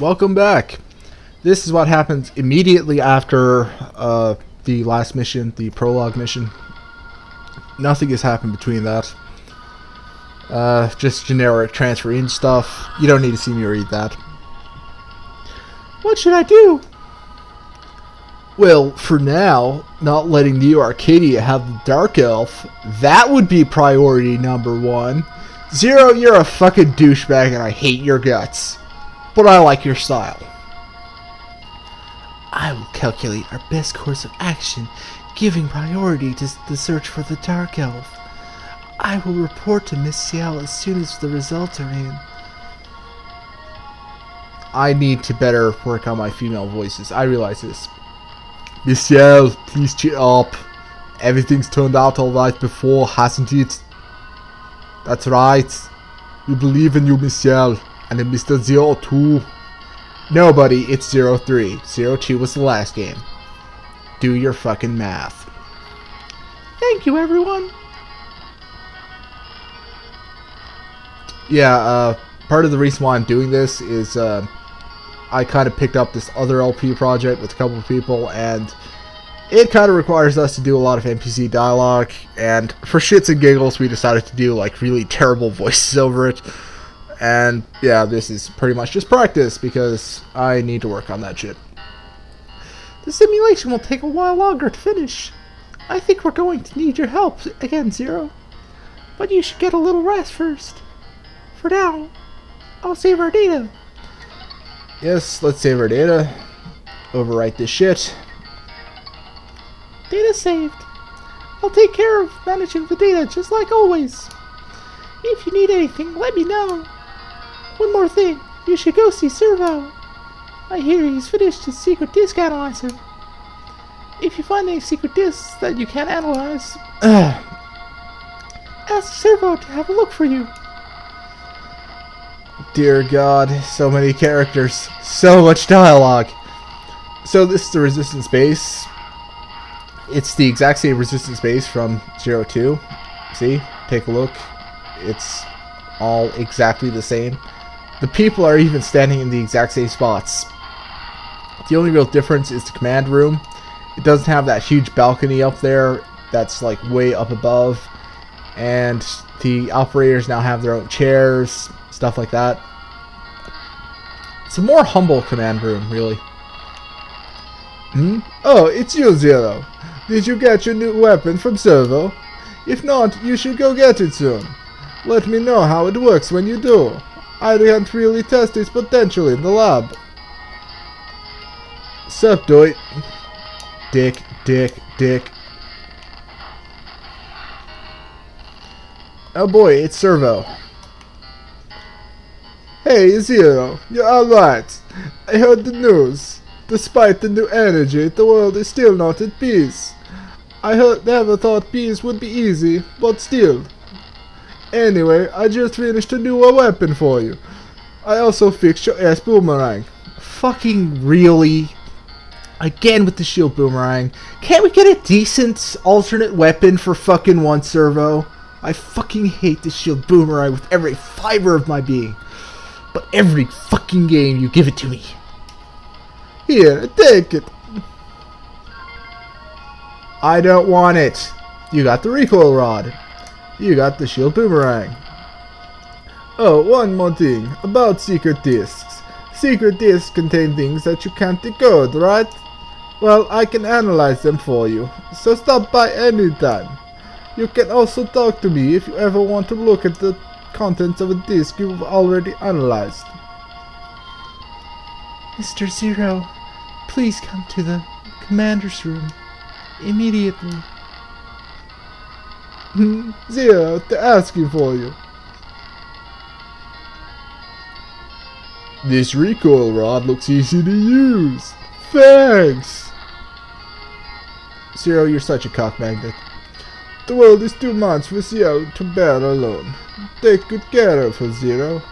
welcome back. This is what happens immediately after uh, the last mission, the prologue mission. Nothing has happened between that. Uh, just generic transferring stuff. You don't need to see me read that. What should I do? Well, for now, not letting Neo Arcadia have the Dark Elf, that would be priority number one. Zero, you're a fucking douchebag and I hate your guts. But I like your style. I will calculate our best course of action, giving priority to the search for the Dark Elf. I will report to Miss Ciel as soon as the results are in. I need to better work on my female voices. I realize this. Miss Ciel, please cheer up. Everything's turned out alright before, hasn't it? That's right. We believe in you, Miss Ciel. And then Mr. Zero too. No, buddy, it's Zero 03. Zero 02 was the last game. Do your fucking math. Thank you, everyone. Yeah, uh, part of the reason why I'm doing this is uh, I kind of picked up this other LP project with a couple of people, and it kind of requires us to do a lot of NPC dialogue, and for shits and giggles, we decided to do like really terrible voices over it. And yeah, this is pretty much just practice because I need to work on that shit. The simulation will take a while longer to finish. I think we're going to need your help again, Zero. But you should get a little rest first. For now, I'll save our data. Yes, let's save our data. Overwrite this shit. Data saved. I'll take care of managing the data just like always. If you need anything, let me know. One more thing, you should go see Cerveau. I hear he's finished his secret disk analyzer. If you find any secret disks that you can't analyze, ask Cerveau to have a look for you. Dear God, so many characters, so much dialogue. So this is the resistance base. It's the exact same resistance base from Zero Two. See? Take a look. It's all exactly the same. The people are even standing in the exact same spots. The only real difference is the command room. It doesn't have that huge balcony up there that's like way up above. And the operators now have their own chairs, stuff like that. It's a more humble command room, really. Hmm? Oh, it's you, Zero. Did you get your new weapon from Cerveau? If not, you should go get it soon. Let me know how it works when you do. I can't really test its potential in the lab. Sup, doit? Dick, dick, dick. Oh boy, it's Cerveau. Hey, Zero, you're alright. I heard the news. Despite the new energy, the world is still not at peace. I heard, never thought peace would be easy, but still. Anyway, I just finished a newer weapon for you. I also fixed your ass boomerang. Fucking really? Again with the shield boomerang. Can't we get a decent alternate weapon for fucking one Cerveau? I fucking hate the shield boomerang with every fiber of my being. But every fucking game you give it to me. Here, take it. I don't want it. You got the recoil rod. You got the shield boomerang. Oh, one more thing about secret disks. Secret disks contain things that you can't decode, right? Well, I can analyze them for you, so stop by anytime. You can also talk to me if you ever want to look at the contents of a disk you've already analyzed. Mr. Zero, please come to the commander's room immediately. Zero, uh, they're asking for you. This recoil rod looks easy to use. Thanks! Zero, you're such a cock magnet. The world is too much for Ciel to bear alone. Take good care of her, Zero.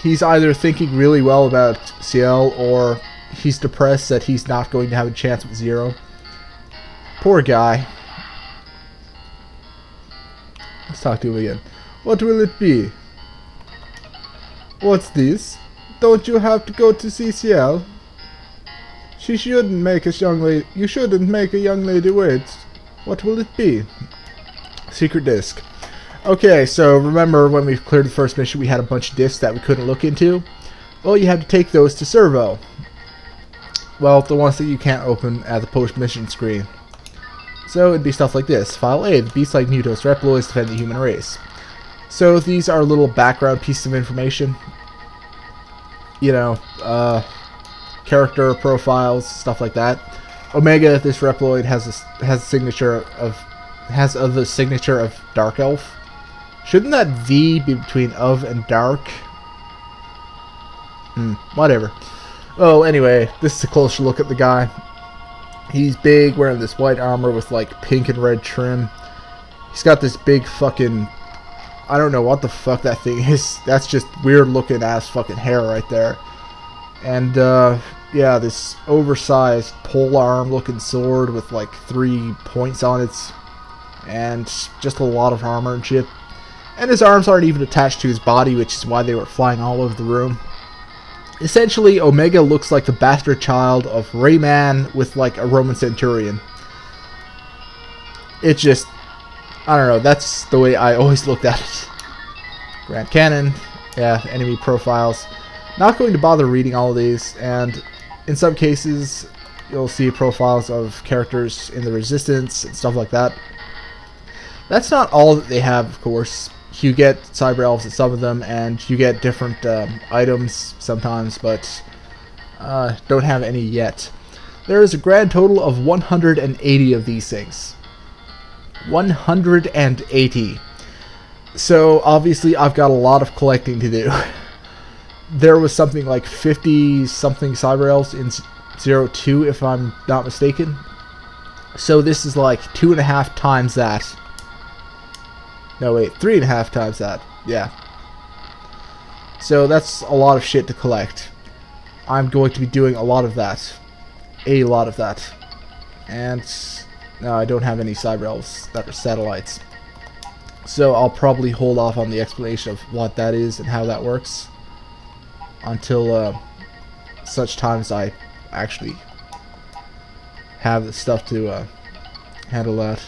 He's either thinking really well about Ciel or he's depressed that he's not going to have a chance with Zero. Poor guy. Let's talk to him again. What will it be? What's this? Don't you have to go to see Ciel? She shouldn't make a young lady. You shouldn't make a young lady wait. What will it be? Secret disc. Okay, so remember when we cleared the first mission, we had a bunch of discs that we couldn't look into. Well, you have to take those to Cerveau. Well, the ones that you can't open at the post-mission screen. So it'd be stuff like this. File A, the beasts like Mutos Reploids defend the human race. So these are little background pieces of information. You know, uh, character profiles, stuff like that. Omega, this Reploid has a, has a signature of has a, the signature of Dark Elf. Shouldn't that V be between of and dark? Hmm, whatever. Oh, anyway, this is a closer look at the guy. He's big, wearing this white armor with like pink and red trim. He's got this big fucking I don't know what the fuck that thing is. That's just weird looking ass fucking hair right there. And uh yeah, this oversized pole arm looking sword with like three points on it and just a lot of armor and shit. And his arms aren't even attached to his body, which is why they were flying all over the room. Essentially, Omega looks like the bastard child of Rayman with like a Roman centurion. It's just, I don't know, that's the way I always looked at it. Grand Cannon, yeah, enemy profiles. Not going to bother reading all of these, and in some cases, you'll see profiles of characters in the Resistance and stuff like that. That's not all that they have, of course you get cyber elves at some of them, and you get different um, items sometimes, but uh, don't have any yet. There is a grand total of 180 of these things. 180. So obviously I've got a lot of collecting to do. there was something like 50 something cyber elves in Zero Two, if I'm not mistaken. So this is like two and a half times that no, wait, three and a half times that. Yeah. So that's a lot of shit to collect. I'm going to be doing a lot of that. A lot of that. And no, I don't have any cyber elves that are satellites. So I'll probably hold off on the explanation of what that is and how that works until uh, such times I actually have the stuff to uh, handle that.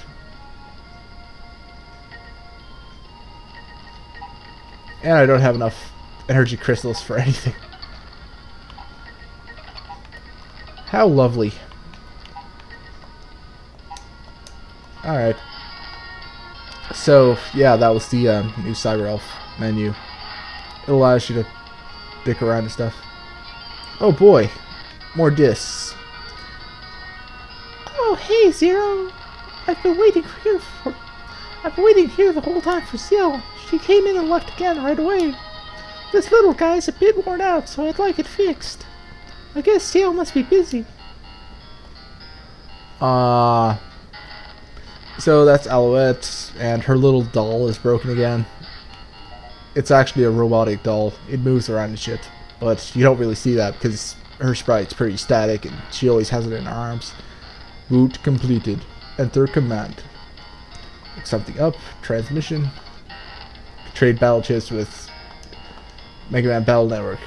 And I don't have enough energy crystals for anything. How lovely. Alright. So, yeah, that was the um, new Cyber Elf menu. It allows you to dick around and stuff. Oh boy, more discs. Oh, hey, Zero. I've been waiting here for... I've been waiting here the whole time for Ciel. She came in and left again right away. This little guy's a bit worn out, so I'd like it fixed. I guess Ciel must be busy. Uh, so that's Alouette, and her little doll is broken again. It's actually a robotic doll. It moves around and shit. But you don't really see that because her sprite's pretty static and she always has it in her arms. Boot completed. Enter command. Something up. Transmission trade battle chips with Mega Man Battle Network.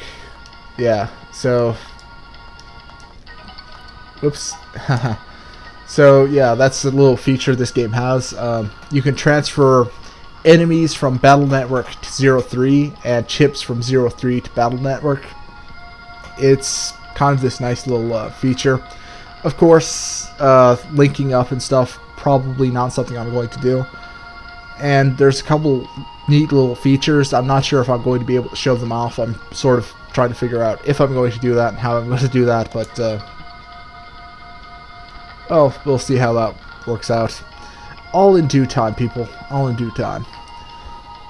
Yeah, so... Whoops. so, yeah, that's the little feature this game has. Um, you can transfer enemies from Battle Network to Zero Three and chips from Zero Three to Battle Network. It's kind of this nice little uh, feature. Of course, uh, linking up and stuff, probably not something I'm going to do. And there's a couple neat little features. I'm not sure if I'm going to be able to show them off. I'm sort of trying to figure out if I'm going to do that and how I'm going to do that, but uh, oh, we'll see how that works out. All in due time, people. All in due time.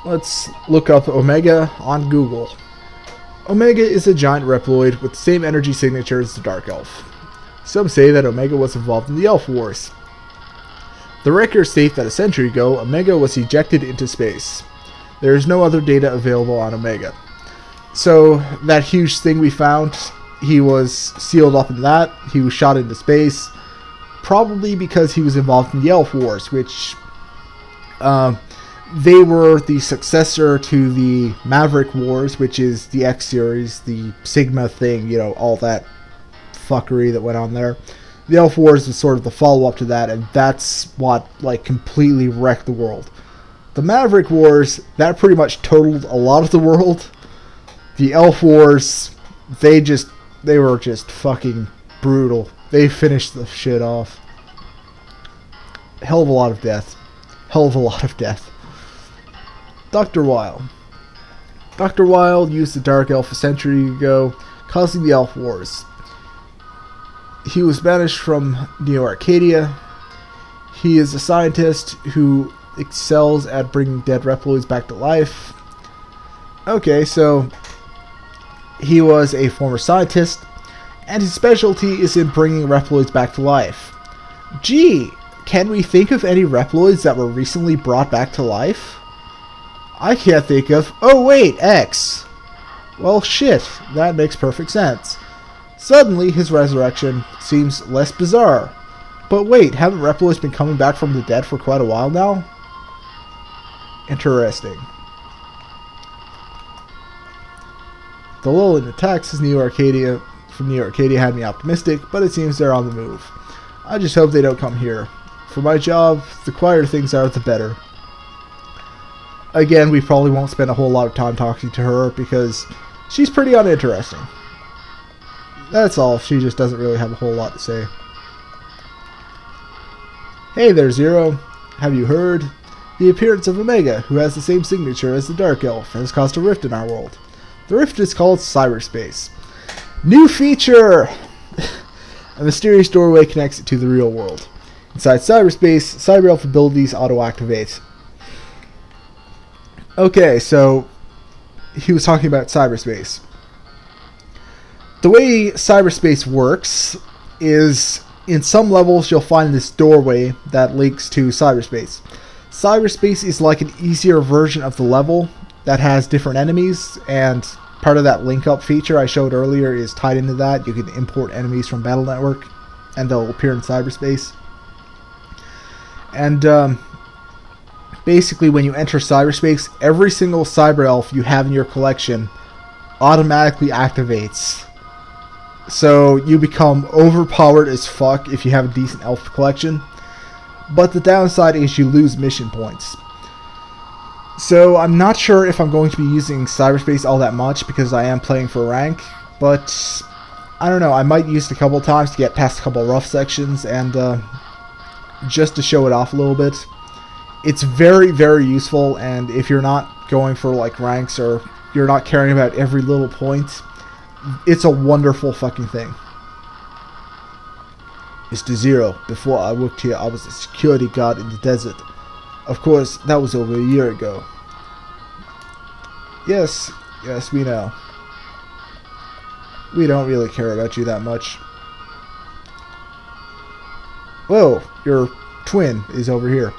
Let's look up Omega on Google. Omega is a giant Reploid with the same energy signature as the Dark Elf. Some say that Omega was involved in the Elf Wars. The records state that a century ago, Omega was ejected into space. There is no other data available on Omega. So that huge thing we found, he was sealed up in that. He was shot into space, probably because he was involved in the Elf Wars, which um, they were the successor to the Maverick Wars, which is the X series, the Sigma thing, you know, all that fuckery that went on there. The Elf Wars was sort of the follow up to that, and that's what like completely wrecked the world. The Maverick Wars that pretty much totaled a lot of the world. The Elf Wars, they just they were just fucking brutal. They finished the shit off. Hell of a lot of death. Hell of a lot of death. Dr. Weil. Dr. Weil used the Dark Elf a century ago, causing the Elf Wars. He was banished from Neo Arcadia. He is a scientist who excels at bringing dead Reploids back to life. Okay, so he was a former scientist, and his specialty is in bringing Reploids back to life. Gee, can we think of any Reploids that were recently brought back to life? I can't think of. Oh, wait, X! Well, shit, that makes perfect sense. Suddenly, his resurrection seems less bizarre. But wait, haven't Reploids been coming back from the dead for quite a while now? Interesting. The lull in attacks is Neo Arcadia from Neo Arcadia had me optimistic, but it seems they're on the move. I just hope they don't come here. For my job, the quieter things are, the better. Again, we probably won't spend a whole lot of time talking to her because she's pretty uninteresting. That's all, she just doesn't really have a whole lot to say. Hey there, Zero. Have you heard? The appearance of Omega, who has the same signature as the Dark Elf, has caused a rift in our world. The rift is called cyberspace. New feature! a mysterious doorway connects it to the real world. Inside cyberspace, cyber elf abilities auto-activate. Okay, so he was talking about cyberspace. The way cyberspace works is in some levels you'll find this doorway that links to cyberspace. Cyberspace is like an easier version of the level that has different enemies and part of that link up feature I showed earlier is tied into that. You can import enemies from Battle Network and they'll appear in cyberspace. And um, basically, when you enter cyberspace, every single cyber elf you have in your collection automatically activates. So you become overpowered as fuck if you have a decent elf collection. But the downside is you lose mission points. So I'm not sure if I'm going to be using cyberspace all that much because I am playing for rank, but I don't know. I might use it a couple times to get past a couple rough sections and uh, just to show it off a little bit. It's very, very useful, and if you're not going for like ranks or you're not caring about every little point, it's a wonderful fucking thing. Mr. Zero, before I worked here, I was a security guard in the desert. Of course, that was over a year ago. Yes, yes, we know. We don't really care about you that much. Whoa, your twin is over here.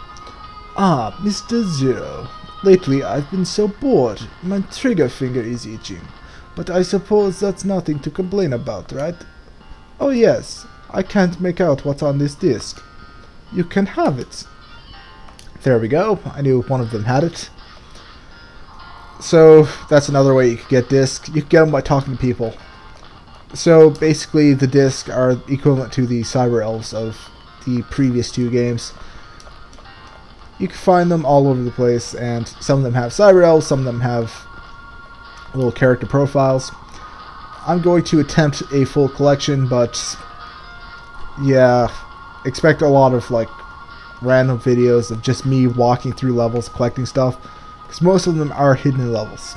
Ah, Mr. Zero. Lately I've been so bored, my trigger finger is itching. But I suppose that's nothing to complain about, right? Oh yes, I can't make out what's on this disc. You can have it. There we go. I knew one of them had it. So that's another way you could get discs. You can get them by talking to people. So basically, the discs are equivalent to the cyber elves of the previous two games. You can find them all over the place, and some of them have cyber elves, some of them have little character profiles. I'm going to attempt a full collection, but yeah, expect a lot of like random videos of just me walking through levels, collecting stuff, because most of them are hidden levels.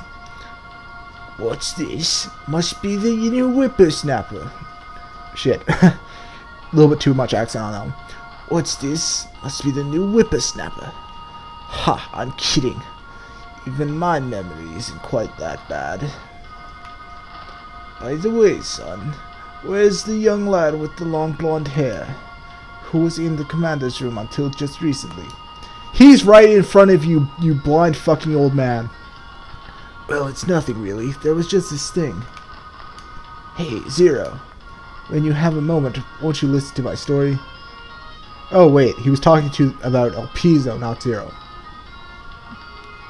What's this? Must be the new whippersnapper. Shit. a little bit too much accent on that one. What's this? Must be the new whippersnapper. Ha, I'm kidding. Even my memory isn't quite that bad. By the way, son, where's the young lad with the long blonde hair? Who was in the commander's room until just recently? He's right in front of you, you blind fucking old man. Well, it's nothing really. There was just this thing. Hey, Zero. When you have a moment, won't you listen to my story? Oh, wait. He was talking to about El not Zero.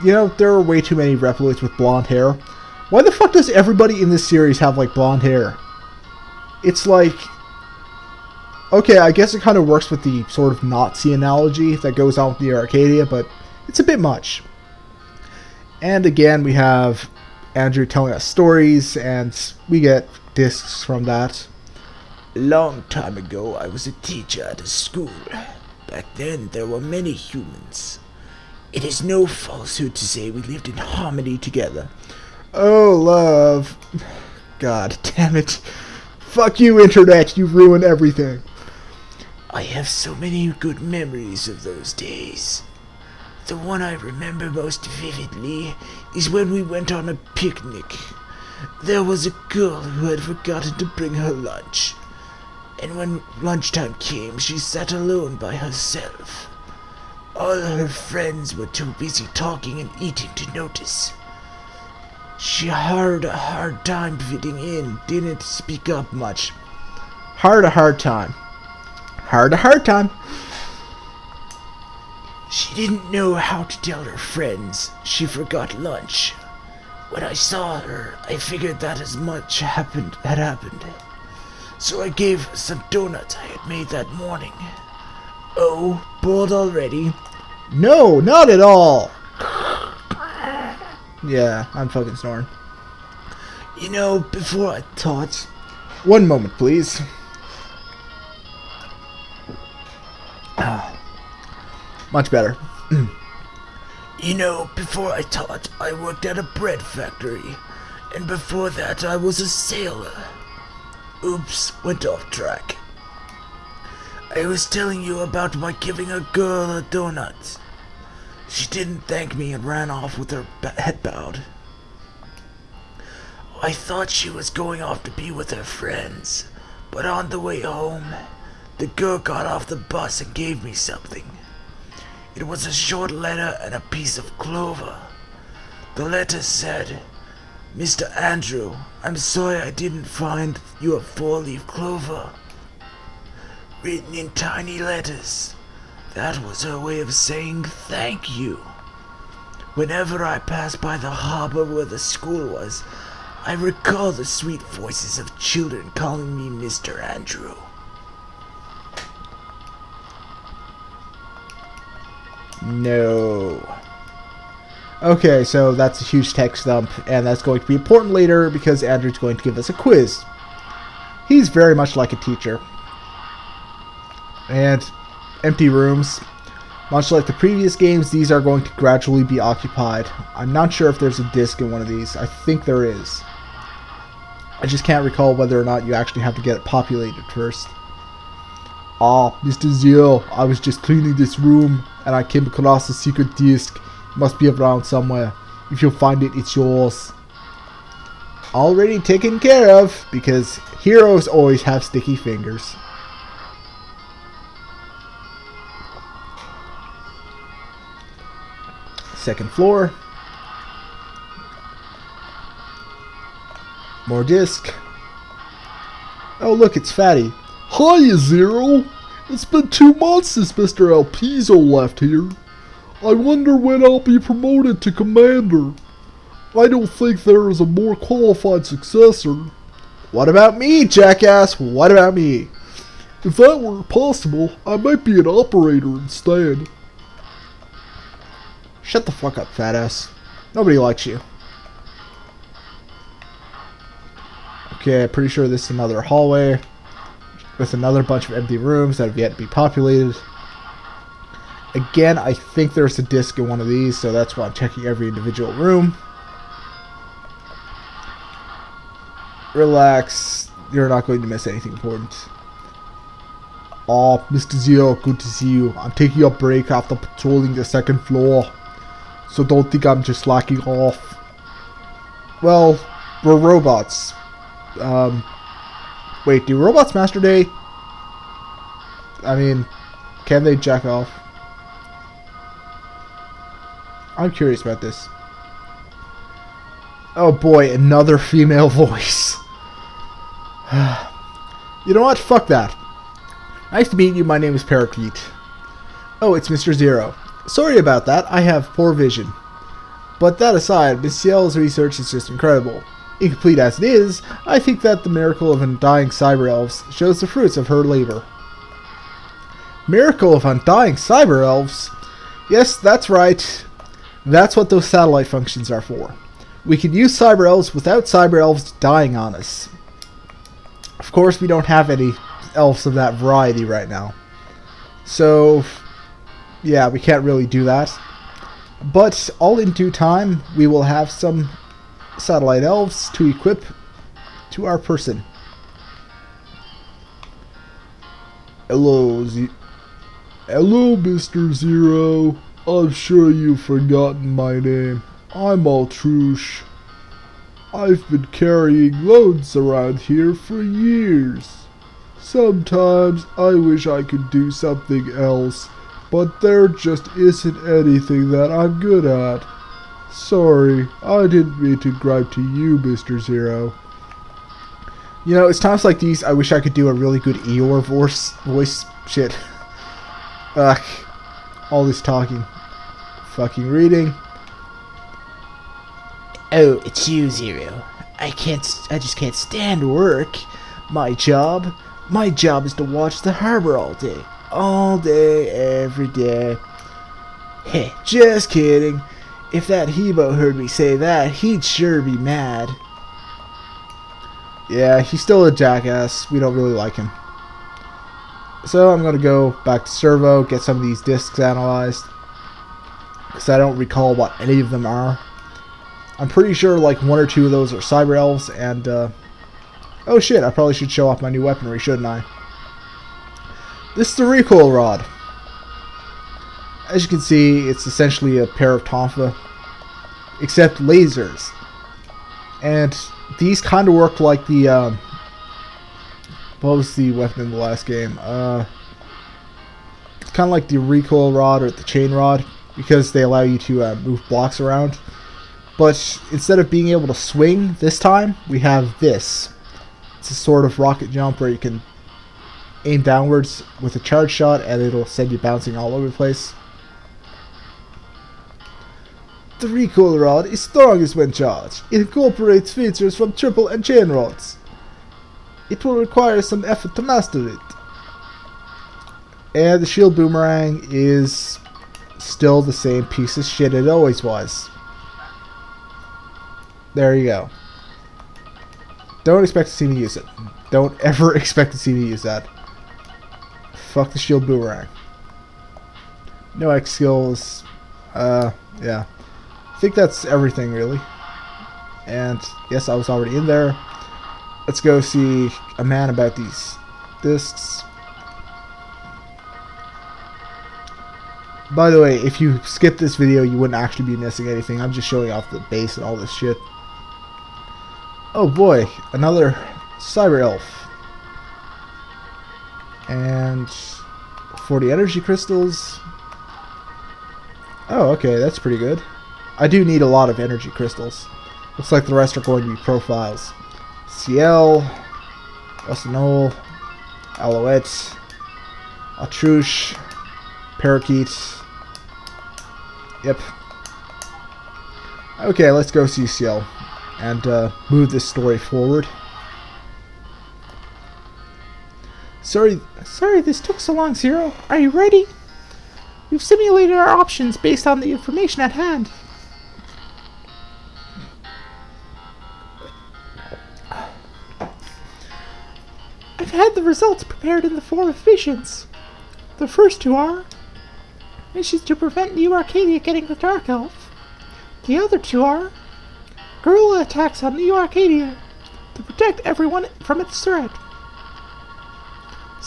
you know, there are way too many Reploids with blonde hair. Why the fuck does everybody in this series have, like, blonde hair? It's like... Okay, I guess it kind of works with the sort of Nazi analogy that goes on with the Arcadia, but it's a bit much. And again, we have Andrew telling us stories, and we get discs from that. Long time ago, I was a teacher at a school. Back then, there were many humans. It is no falsehood to say we lived in harmony together. Oh, love. God damn it. Fuck you, Internet. You've ruined everything. I have so many good memories of those days. The one I remember most vividly is when we went on a picnic. There was a girl who had forgotten to bring her lunch. And when lunchtime came, she sat alone by herself. All her friends were too busy talking and eating to notice. She had a hard time fitting in, didn't speak up much. Hard a hard time. Hard a hard time. She didn't know how to tell her friends she forgot lunch. When I saw her, I figured that as much happened had happened. So I gave some donuts I had made that morning. Oh, bored already? No, not at all. Yeah, I'm fucking snoring. You know, before I taught, One moment, please. Ah, much better. you know, before I taught, I worked at a bread factory. And before that, I was a sailor. Oops, went off track. I was telling you about my giving a girl a donut. She didn't thank me and ran off with her head bowed. I thought she was going off to be with her friends, but on the way home, the girl got off the bus and gave me something. It was a short letter and a piece of clover. The letter said, Mr. Andrew, I'm sorry I didn't find you a four-leaf clover. Written in tiny letters. That was her way of saying thank you. Whenever I pass by the harbor where the school was, I recall the sweet voices of children calling me Mr. Andrew. No. Okay, so that's a huge text dump, and that's going to be important later because Andrew's going to give us a quiz. He's very much like a teacher. And empty rooms. Much like the previous games, these are going to gradually be occupied. I'm not sure if there's a disc in one of these. I think there is. I just can't recall whether or not you actually have to get it populated first. Ah, Mr. Zero, I was just cleaning this room and I came across a secret disc. It must be around somewhere. If you find it, it's yours. Already taken care of because heroes always have sticky fingers. Second floor. More disc. Oh, look, it's Fatty. Hiya, Zero. It's been two months since Mr. Elpizo left here. I wonder when I'll be promoted to commander. I don't think there is a more qualified successor. What about me, jackass? What about me? If that were possible, I might be an operator instead. Shut the fuck up, fat ass. Nobody likes you. Okay, pretty sure this is another hallway with another bunch of empty rooms that have yet to be populated. Again, I think there's a disc in one of these, so that's why I'm checking every individual room. Relax, you're not going to miss anything important. Oh, Mr. Zero, good to see you. I'm taking a break after patrolling the second floor. So don't think I'm just slacking off. Well, we're robots. Um, wait, do robots master day? I mean, can they jack off? I'm curious about this. Oh boy, another female voice. you know what? Fuck that. Nice to meet you. My name is Parakeet. Oh, it's Mr. Zero. Sorry about that. I have poor vision. But that aside, Miss Ciel's research is just incredible. Incomplete as it is, I think that the miracle of undying cyber elves shows the fruits of her labor. Miracle of undying cyber elves? Yes, that's right. That's what those satellite functions are for. We can use cyber elves without cyber elves dying on us. Of course, we don't have any elves of that variety right now. So, yeah, we can't really do that. But all in due time, we will have some satellite elves to equip to our person. Hello, Z- Hello, Mr. Zero. I'm sure you've forgotten my name. I'm Altruche. I've been carrying loads around here for years. Sometimes I wish I could do something else, but there just isn't anything that I'm good at. Sorry, I didn't mean to gripe to you, Mr. Zero. You know, it's times like these I wish I could do a really good Eeyore voice, voice shit. Ugh. All this talking. Fucking reading. Oh, it's you, Zero. I can't. I just can't stand work. My job. My job is to watch the harbor all day, all day, every day. Hey, just kidding. If that Hebo heard me say that, he'd sure be mad. Yeah, he's still a jackass. We don't really like him. So I'm going to go back to Cerveau, get some of these discs analyzed. Because I don't recall what any of them are. I'm pretty sure like one or two of those are Cyber Elves, and uh, oh shit, I probably should show off my new weaponry, shouldn't I? This is the recoil rod. As you can see, it's essentially a pair of Tonfa, except lasers. And these kind of work like the, um, what was the weapon in the last game? Uh, it's kind of like the recoil rod or the chain rod, because they allow you to uh, move blocks around. But instead of being able to swing this time, we have this. It's a sort of rocket jump where you can aim downwards with a charge shot and it'll send you bouncing all over the place. The recoil rod is strongest when charged. It incorporates features from triple and chain rods. It will require some effort to master it. And the shield boomerang is still the same piece of shit it always was. There you go. Don't expect to see me use it. Don't ever expect to see me use that. Fuck the shield boomerang. No X skills. Uh, yeah. I think that's everything, really. And, yes, I was already in there. Let's go see a man about these discs. By the way, if you skip this video, you wouldn't actually be missing anything. I'm just showing off the base and all this shit. Oh boy, another Cyber Elf. And 40 energy crystals. Oh, okay, that's pretty good. I do need a lot of energy crystals. Looks like the rest are going to be profiles. Ciel, Wasanol, Alouette, Altruche, Parakeet. Yep. Okay, let's go see Ciel and uh, move this story forward. Sorry, sorry this took so long, Zero. Are you ready? We've simulated our options based on the information at hand. I've had the results prepared in the form of visions. The first two are missions to prevent Neo Arcadia getting the Dark Elf. The other two are guerrilla attacks on Neo Arcadia to protect everyone from its threat.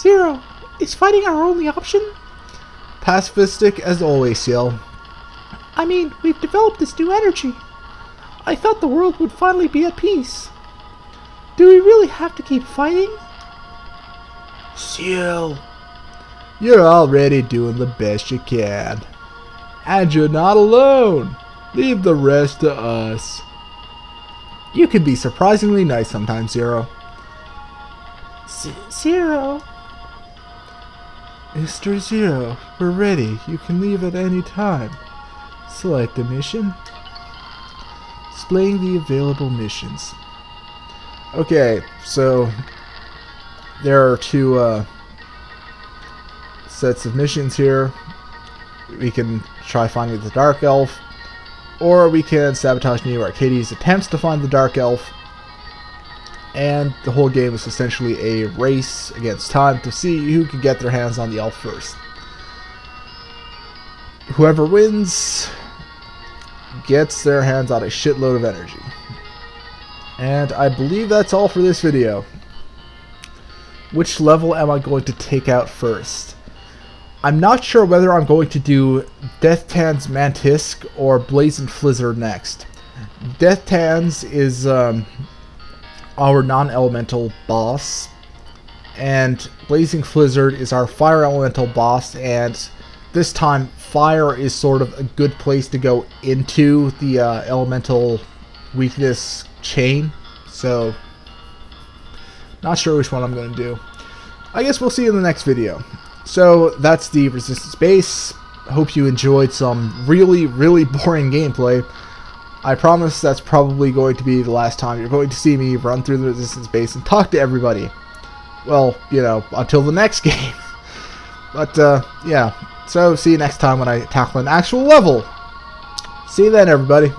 Zero, is fighting our only option? Pacifistic as always, Ciel. I mean, we've developed this new energy. I thought the world would finally be at peace. Do we really have to keep fighting? Ciel, You're already doing the best you can. And you're not alone. Leave the rest to us. You can be surprisingly nice sometimes, Zero. Z- Zero. Mr. Zero, we're ready. You can leave at any time. Select a mission. displaying the available missions. Okay, so there are two uh, sets of missions here. We can try finding the Dark Elf, or we can sabotage Neo Arcadia's attempts to find the Dark Elf. And the whole game is essentially a race against time to see who can get their hands on the elf first. Whoever wins gets their hands on a shitload of energy. And I believe that's all for this video. Which level am I going to take out first? I'm not sure whether I'm going to do Deathtanz Mantisk or Blazing Flizard next. Death Tan's is um, our non-elemental boss, and Blazing Flizard is our fire elemental boss, and this time fire is sort of a good place to go into the uh, elemental weakness chain. So, not sure which one I'm going to do. I guess we'll see in the next video. So, that's the Resistance base. Hope you enjoyed some really, really boring gameplay. I promise that's probably going to be the last time you're going to see me run through the Resistance base and talk to everybody. Well, you know, until the next game. but, uh, yeah. So, see you next time when I tackle an actual level. See you then, everybody.